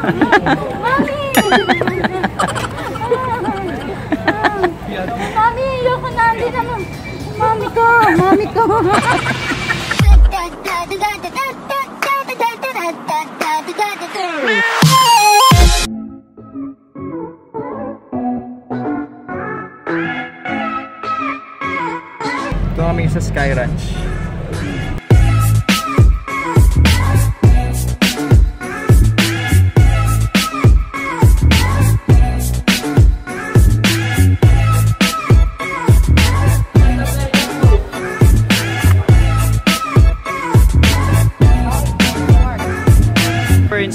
Mami! Mami, ayoko na. Hindi naman. Mami ko, mami ko. Ito kami sa Sky Ranch.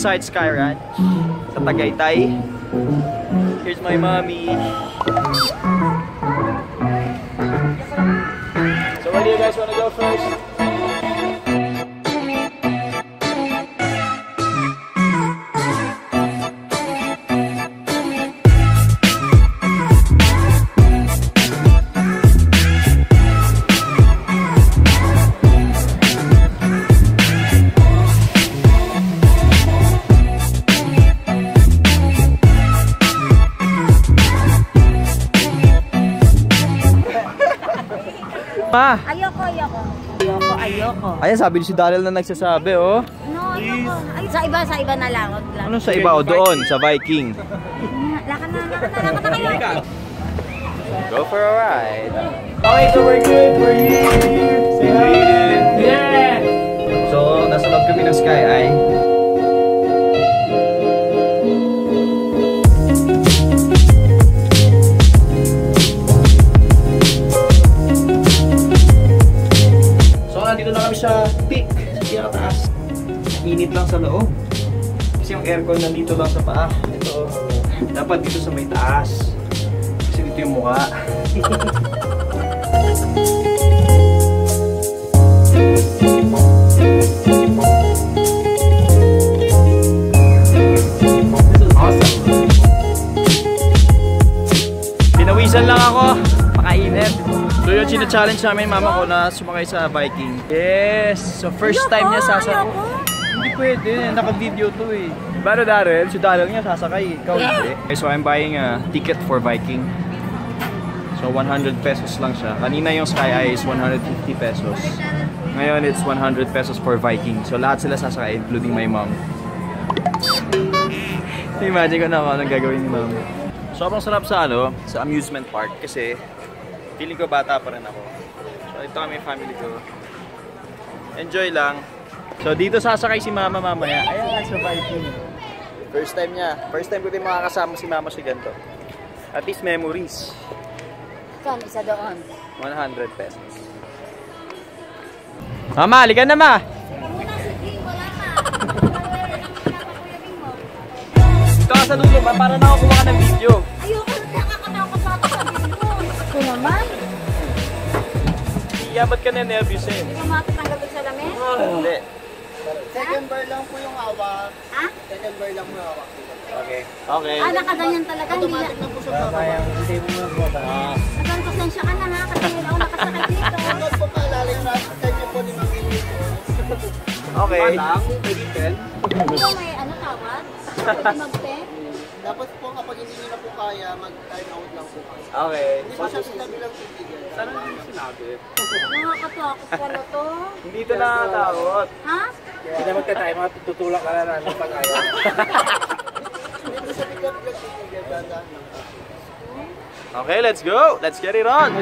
We're inside Sky Ranch sa Tagaytay. Here's my mommy. So where do you guys want to go first? Ayoko. Ayan, sabi ni si Daryl na nagsasabi, oh. No, ayoko. Ay, sa iba, sa iba na lang. Wag lang. Ano sa iba? O doon, sa Viking. Lakad na, lakad na, lakad na kayo. Go for a ride. Okay, so we're good. We're here. Say hi. Yeah! So, nasa loob kami ng Sky Eye. Nandito lang sa paa. Ito, dapat dito sa may taas. Kasi dito yung mukha. awesome. Pinawisan lang ako. Makainit. So yun, challenge namin mama ko na sumakay sa Viking. Yes! So first time niya sasakay. Hindi pwede, naka-video to eh. Pero Daryl, si Daryl nga sasakay, ikaw hindi. Okay, so I'm buying a ticket for Viking. So 100 pesos lang siya. Kanina yung Sky Eye is 150 pesos. Ngayon it's 100 pesos for Viking. So lahat sila sasakay, including my mom. Imagine ko na kung anong gagawin ni mom. Sobrang sarap sa ano, sa amusement park kasi feeling ko bata pa rin ako. So ito kami family ko. Enjoy lang. So dito sasakay si mama mamaya. Ayan nga sa Viking. First time niya. First time ko din makakasama si mama sa ganito. At least memories. Kan, isa doon. 100 pesos. Mama, halika na ma! Na. Dito ka sa dulo para nakakuha ka ng video. Ayoko na nakakatakot sa ato sa mo. Ito naman. Iya, ba't ka na nervous eh? Hindi mo makatanggal sa salamin? Hindi. Second bar lang po yung hawak. Ha? Second bar lang po yung hawak. Okay. Okay. Ah, nakaganyan talaga. Hindi na. Automatic na po siya bababa. hindi mo na po Nagang pasensya ka na ha. Kasi wala ako nakasakay dito. Tapos po paalala yung last time niyo po ni Ma'am Ingrid po. Okay. Hindi mo may ano tawad? Pwede mag-pep? Dapat po kaya, mag-time out lang po kayo. Okay. Hindi po siya sinabi lang titigan. Sana hindi sinabi. Nakakatakot pala to. Hindi ito nakakatakot. Ha? Hindi na magtatay, mga tutulak ka na namin pag ayaw. Hindi po siya biglang biglang titigan. Dahan lang. Okay, let's go! Let's get it on!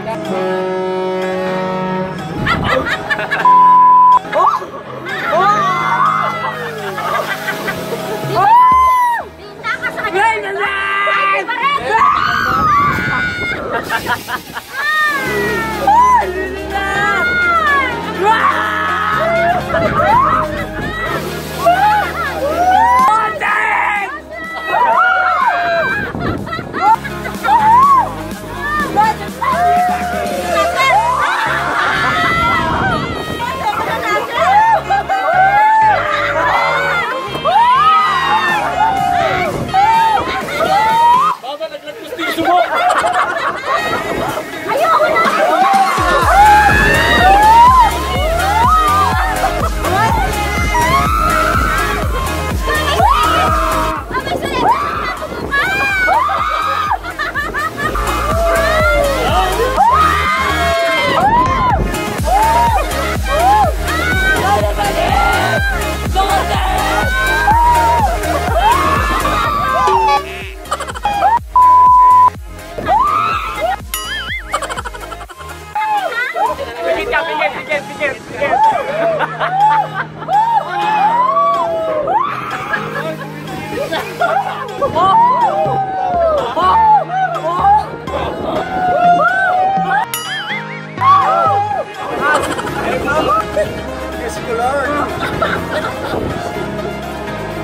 Yes, you Lord.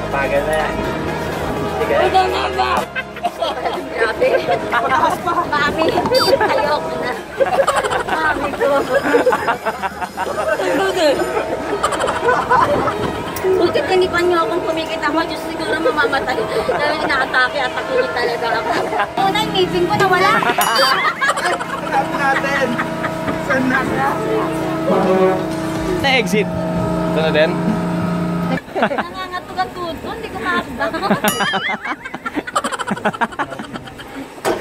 Tagal na yan. Sige. Wait a minute! Grabe. Patakas pa. Mami, ayok na. Mami ko. Bakit nanipan niyo akong kumikita mo? Diyos siguro mamamatay. Dahil inaatake at ako talaga ako. Una, yung ngipin ko nawala. Alam natin. Saan na? Na-exit. Ito na din. Nangangatog-atog ko, hindi ko makakita.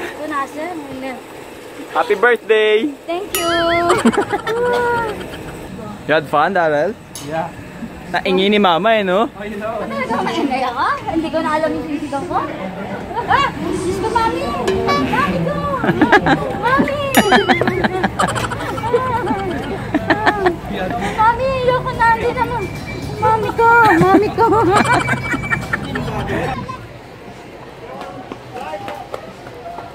Ito na sir. Happy birthday! Thank you. You had fun, Darrell? Yeah. Naingi ni mama eh, no? Ano talaga maingay ako? Hindi ko na alam yung sisigaw ko. Ah! Diyos ko, mami! Mami ko! Mami! Mami, Mami ko! Mami ko!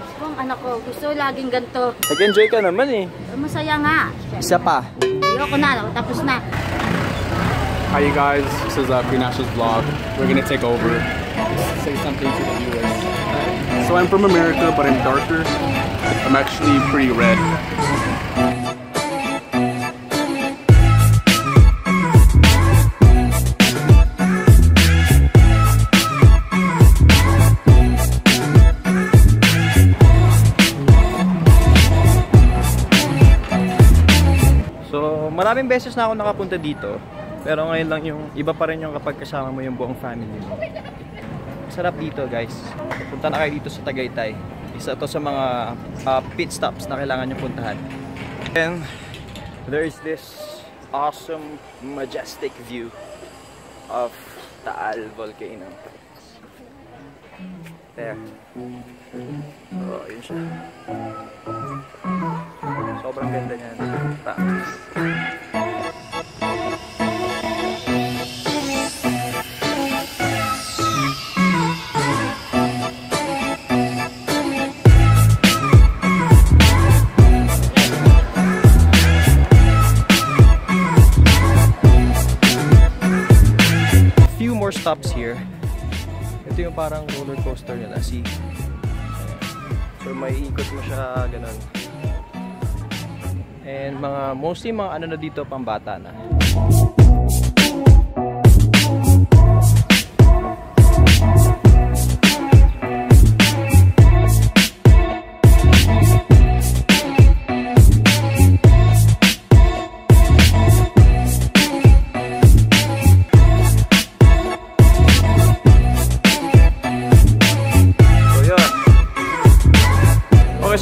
Gusto anak ko. Gusto laging ganito. Nag-enjoy ka naman eh. Masaya nga. Isa pa. Ayoko na. Tapos na. Hi, you guys. This is uh, Prenash's vlog. We're gonna take over. Say something to the viewers. So I'm from America, but I'm darker. I'm actually pretty red. So, maraming beses na ako nakapunta dito. Pero ngayon lang yung iba pa rin yung kapag kasama mo yung buong family mo. Sarap dito, guys. Punta na kayo dito sa Tagaytay. Isa to sa mga uh, pit stops na kailangan nyo puntahan. And there is this awesome, majestic view of Taal Volcano. There. Oh, yun siya. Sobrang ganda niyan. Promise. Few more stops here. Ito yung parang roller coaster nila, see? So may ikot mo siya ganun. And mga mostly mga ano na dito pambata na.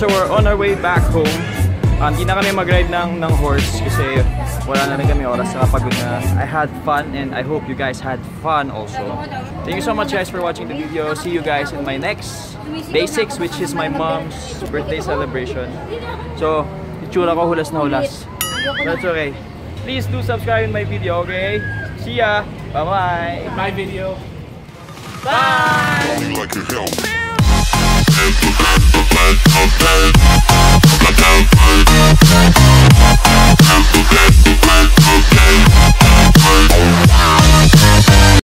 So we're on our way back home. Ah, Hindi na kami mag-ride ng, ng horse kasi wala na rin kami oras sa pagod na. I had fun and I hope you guys had fun also. Thank you so much guys for watching the video. See you guys in my next day 6 which is my mom's birthday celebration. So, itsura ko hulas na hulas. That's okay. Please do subscribe in my video, okay? See ya! Bye-bye! My video. Bye! help. Wow.